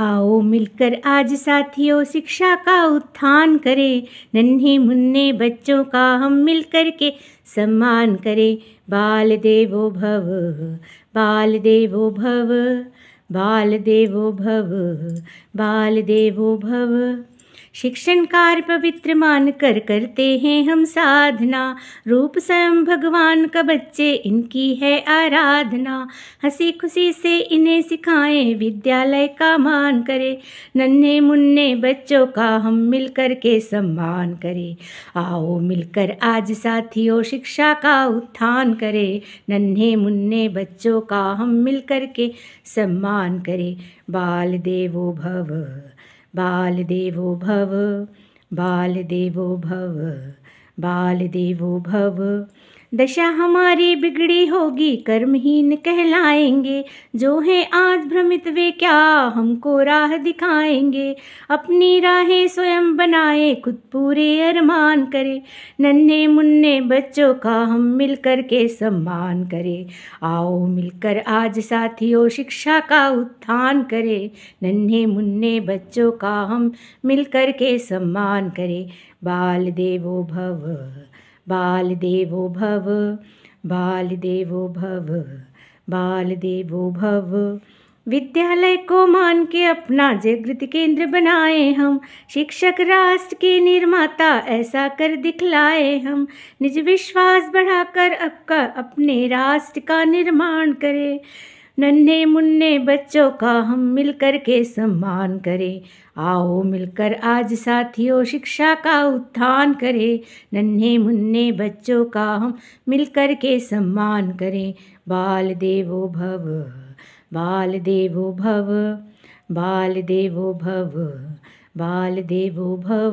आओ मिलकर आज साथियों शिक्षा का उत्थान करें। नन्हे मुन्ने बच्चों का हम मिलकर के सम्मान करें। बाल देवो भव बाल देवो भव बाल देवो भव बाल देवो भव। शिक्षण कार्य पवित्र मान कर करते हैं हम साधना। रूप स्वयं भगवान का बच्चे, इनकी है आराधना। हँसी खुशी से इन्हें सिखाएँ, विद्यालय का मान करें। नन्हे मुन्ने बच्चों का हम मिलकर के सम्मान करें। आओ मिलकर आज साथियों शिक्षा का उत्थान करें। नन्हे मुन्ने बच्चों का हम मिलकर के सम्मान करें। बाल देवो भव। बाल देवो भव बाल देवो भव बाल देवो भव। दशा हमारी बिगड़ी होगी, कर्महीन कहलाएँगे। जो है आज भ्रमित, वे क्या हमको राह दिखाएँगे। अपनी राहें स्वयं बनाए, खुद पूरे अरमान करे। नन्हे मुन्ने बच्चों का हम मिलकर के सम्मान करें। आओ मिलकर आज साथियों शिक्षा का उत्थान करें। नन्हे मुन्ने बच्चों का हम मिलकर के सम्मान करें। बाल देवो भव बाल देवो भव बाल देवो भव बाल देवो भव। विद्यालय को मान के अपना जागृत केंद्र बनाए हम। शिक्षक राष्ट्र के निर्माता ऐसा कर दिखलाए हम। निज विश्वास बढ़ाकर अपका अपने राष्ट्र का निर्माण करें। नन्हे मुन्ने बच्चों का हम मिलकर के सम्मान करें। आओ मिलकर आज साथियों शिक्षा का उत्थान करें। नन्हे मुन्ने बच्चों का हम मिलकर के सम्मान करें। बाल देवो भव बाल देवो भव बाल देवो भव बाल देवो भव।